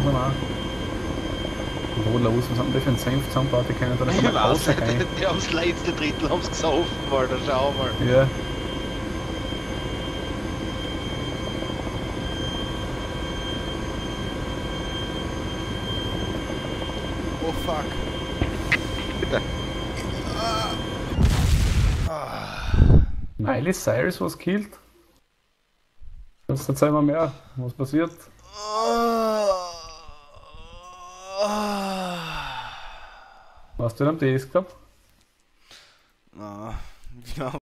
Also nein. Wo los, was haben die für einen Senf zusammengebaut? Die können da nicht nicht, rausgehen. die haben das letzte Drittel haben's gesoffen, Alter, schau mal. Ja. Oh fuck. Miley Cyrus was killed? Jetzt erzähl mal mehr, was passiert. Warst du am DS Club? Na, ja,